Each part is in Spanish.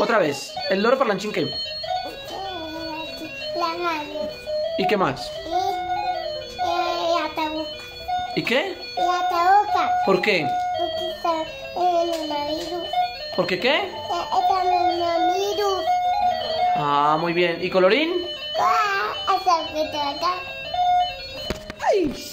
Otra vez. El loro parlanchín qué? La madre. ¿Y qué más? Y eh, la tabuca. ¿Y qué? La tabuca. ¿Por qué? Porque está el marido. ¿Por qué qué? Está en el marido. Ah, muy bien. ¿Y colorín? Ah, Hasta que te acá. ¡Ay!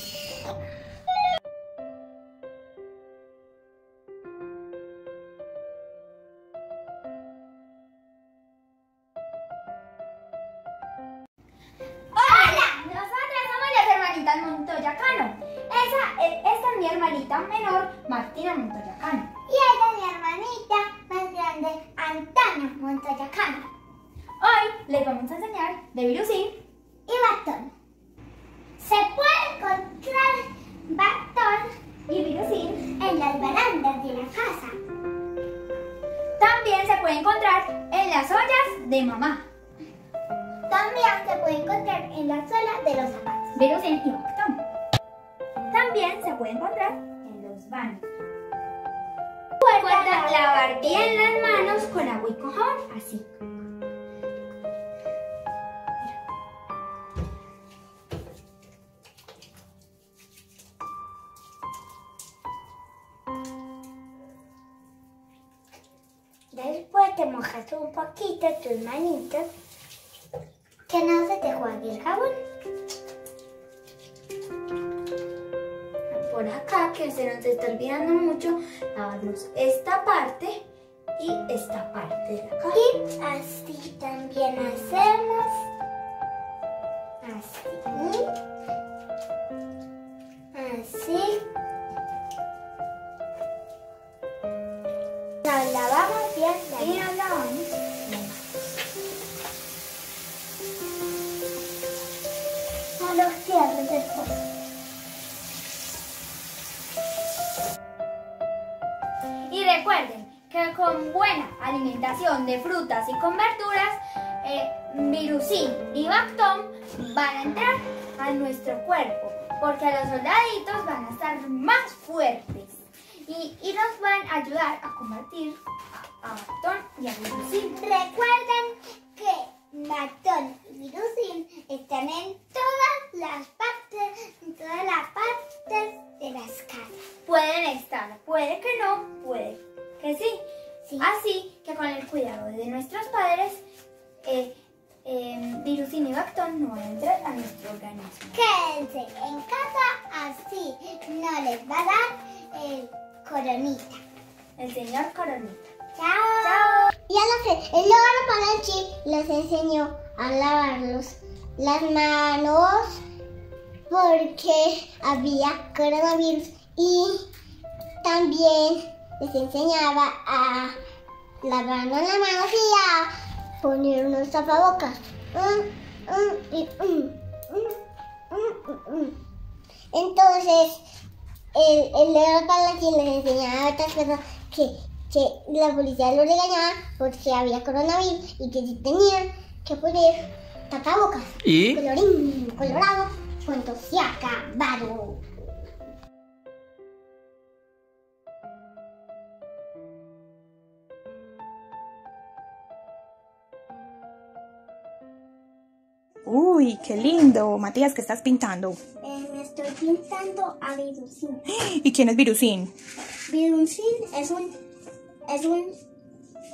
Hermanitas Montoya Cano. Esa, es- esta es mi hermanita menor, Martina Montoya Cano. Y ella es mi hermanita más grande, Antonio Montoya Cano. Hoy les vamos a enseñar de virusín. Y batón. Se puede encontrar batón y virusín. en las barandas de la casa. También se puede encontrar en las ollas de mamá. También se puede encontrar en la suela de los zapatos. Virusín y bactón. También se puede encontrar en los baños. Recuerda lavar bien las manos con agua y con jabón, así. Por acá, que se nos está olvidando mucho, lavarnos esta parte y esta parte de acá. Y así también hacemos. Así. Así. Nos lavamos bien las Y nos lavamos. a los cierres después. Que con buena alimentación de frutas y con verduras, eh, virusín y bactón van a entrar a nuestro cuerpo, porque los soldaditos van a estar más fuertes y, y nos van a ayudar a combatir a, bactón y a virusín. Recuerden que Batón y Virusín están en todas las partes, en todas las partes de las casas. Pueden estar, puede que no, puede que sí. Sí. Así que con el cuidado de nuestros padres, eh, eh, y bactón no van a entrar a nuestro organismo. Quédense en casa, así no les va a dar el coronita. El señor Coronita. Chao. Chao. Ya lo sé, el loro Palanchi les enseñó a lavarlos las manos porque había coronavirus y también les enseñaba a lavarnos las manos y a poner unos tapabocas. Mm, mm, mm. Entonces, el, el loro Palanchi les enseñaba otras cosas que, que la policía lo regañaba porque había coronavirus y que tenían que poner tapabocas. ¿Y? Colorín colorado, cuento se ha acabado. Uy, qué lindo. Matías, ¿qué estás pintando? Eh, me estoy pintando a Virusín. ¿Y quién es Virusín? Virusín es un, es un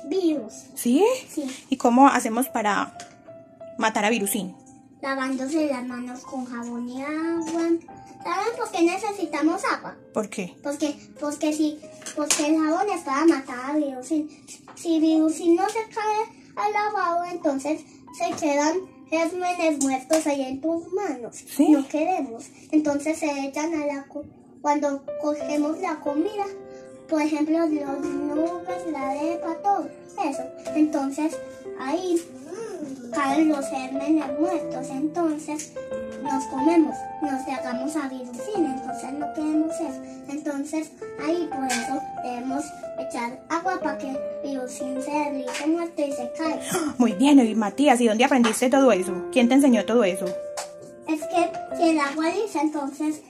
virus. ¿Sí? Sí, ¿Y cómo hacemos para matar a Virusín? lavándose las manos con jabón y agua. ¿Saben por qué necesitamos agua? ¿Por qué? Porque, porque, si, porque el jabón es para matar a virusín. Si virusín no se cae al lavabo, entonces se quedan gérmenes muertos ahí en tus manos. Sí. No queremos. Entonces se echan a la cuando cogemos la comida. Por ejemplo, los nubes, la arepa, todo eso. Entonces ahí caen los gérmenes muertos. Entonces nos comemos, nos sacamos a virusina, entonces no queremos eso. Entonces ahí por eso debemos echar agua para que virusín se deslice muerto y se caiga. Muy bien, y Matías, ¿y dónde aprendiste todo eso? ¿Quién te enseñó todo eso? Es que si el agua dice, entonces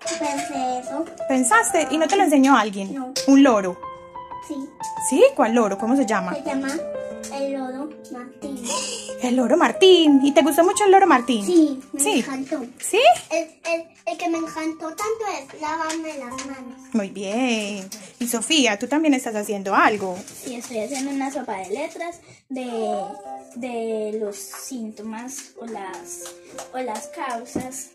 pensé eso. ¿Pensaste y no te lo enseñó alguien? No. Un loro. Sí, ¿Sí? ¿Cuál loro? ¿Cómo se llama? se llama. El loro Martín. ¿Y te gustó mucho el loro Martín? Sí, me Sí. encantó. ¿Sí? El, el, el que me encantó tanto es lavarme las manos. Muy bien. Y Sofía, tú también estás haciendo algo. Sí, estoy haciendo una sopa de letras de, de los síntomas o las, o las causas.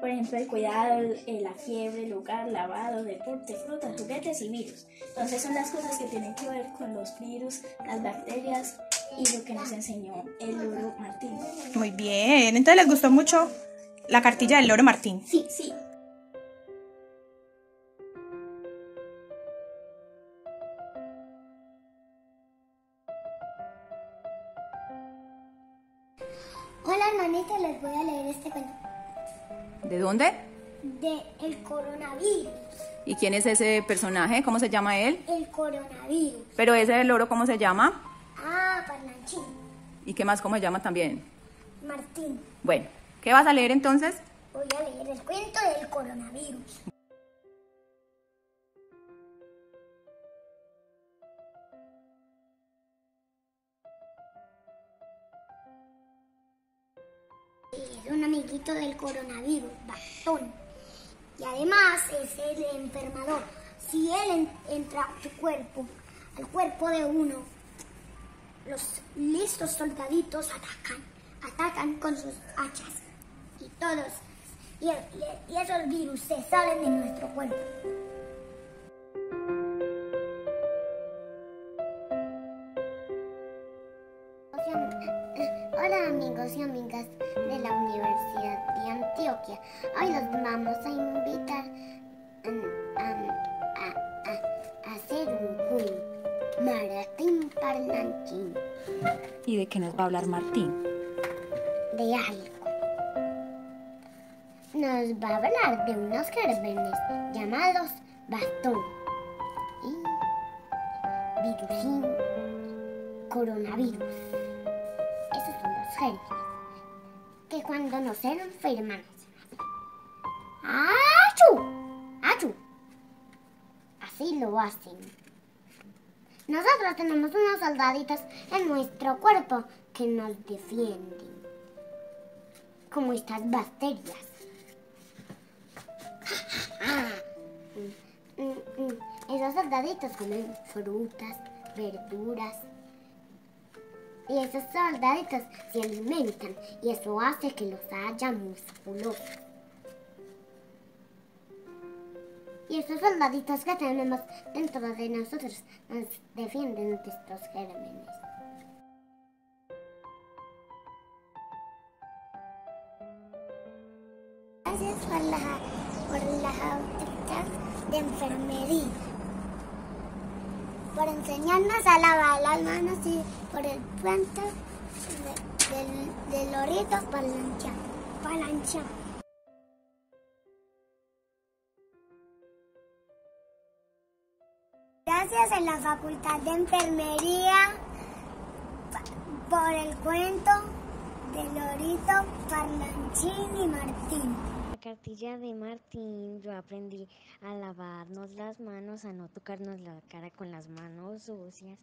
Por ejemplo, el cuidado, el- la fiebre, el lugar, lavado, deporte, frutas, juguetes y virus. Entonces son las cosas que tienen que ver con los virus, las bacterias y lo que nos enseñó el loro Martín. Muy bien. Entonces les gustó mucho la cartilla del loro Martín. Sí, sí. Hola, hermanita, les voy a leer este cuento. ¿De dónde? De el coronavirus. ¿Y quién es ese personaje? ¿Cómo se llama él? El coronavirus. Pero ese del loro, ¿cómo se llama? ¿Y qué más, cómo se llama también? Martín. Bueno, ¿qué vas a leer entonces? Voy a leer el cuento del coronavirus. Es un amiguito del coronavirus, bastón. Y además es el enfermador. Si él en- entra a tu cuerpo, al cuerpo de uno, los listos soldaditos atacan, atacan con sus hachas. Y todos, y, y- y esos virus se salen de nuestro cuerpo. Hola amigos y amigas de la Universidad de Antioquia. Hoy los vamos a invitar um, um, a, a- a hacer un quiz. Martín ¿Y de qué nos va a hablar Martín? de algo. Nos va a hablar de unos gérmenes llamados bastón y virusín, coronavirus. Esos son los gérmenes que cuando nos enferman ¡Achú! ¡Achú! Así lo hacen. Nosotros tenemos unos soldaditos en nuestro cuerpo que nos defienden como estas bacterias. Esos soldaditos comen frutas, verduras. Y esos soldaditos se alimentan y eso hace que los haya musculosos. Y esos soldaditos que tenemos dentro de nosotros nos defienden de estos gérmenes. Gracias por la, por auditas de enfermería. Por enseñarnos a lavar las manos y por el puente de- del, del lorito palancha. Palancha. Gracias la Facultad de Enfermería por el cuento de Lorito, Parlanchín y Martín. La cartilla de Martín, yo aprendí a lavarnos las manos, a no tocarnos la cara con las manos sucias.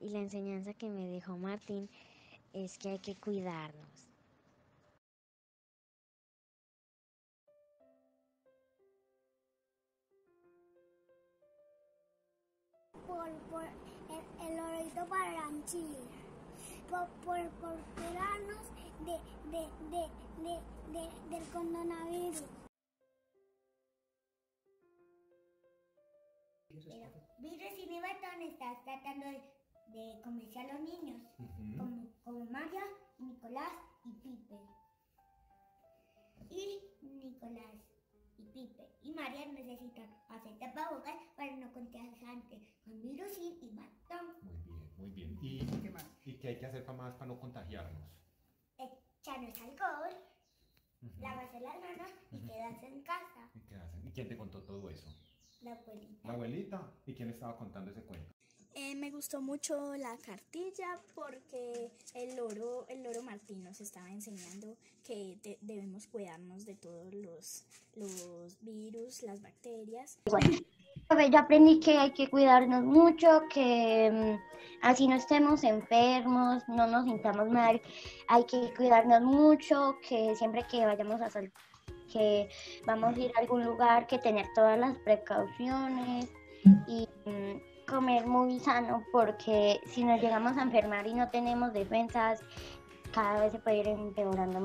Y la enseñanza que me dejó Martín es que hay que cuidarnos. Por, por el, el lorito parlanchín, por, por, por cuidarnos de, de, de, de, de- del coronavirus. Pero Virus y Nibatón estás tratando de, de convencer a los niños, como, como María, Nicolás y Pipe. Y Nicolás y Pipe y María necesitan hacer tapabocas para no contagiarse con virus y, batón. Muy bien, muy bien. ¿Y qué más? ¿Y qué hay que hacer para más para no contagiarnos? Echarnos alcohol, lavarse las manos y quedarse en casa. ¿Y qué hacen? ¿Y quién te contó todo eso? La abuelita. ¿La abuelita? ¿Y quién estaba contando ese cuento? Eh, me gustó mucho la cartilla porque el loro, el loro Martín nos estaba enseñando que de- debemos cuidarnos de todos los, los virus, las bacterias. Profe, yo aprendí que hay que cuidarnos mucho, que mm, así no estemos enfermos, no nos sintamos mal, hay que cuidarnos mucho, que siempre que vayamos a salir, que vamos a ir a algún lugar, que tener todas las precauciones y mm, comer muy sano, porque si nos llegamos a enfermar y no tenemos defensas, cada vez se puede ir empeorando.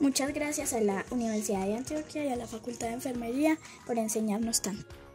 Muchas gracias a la Universidad de Antioquia y a la Facultad de Enfermería por enseñarnos tanto.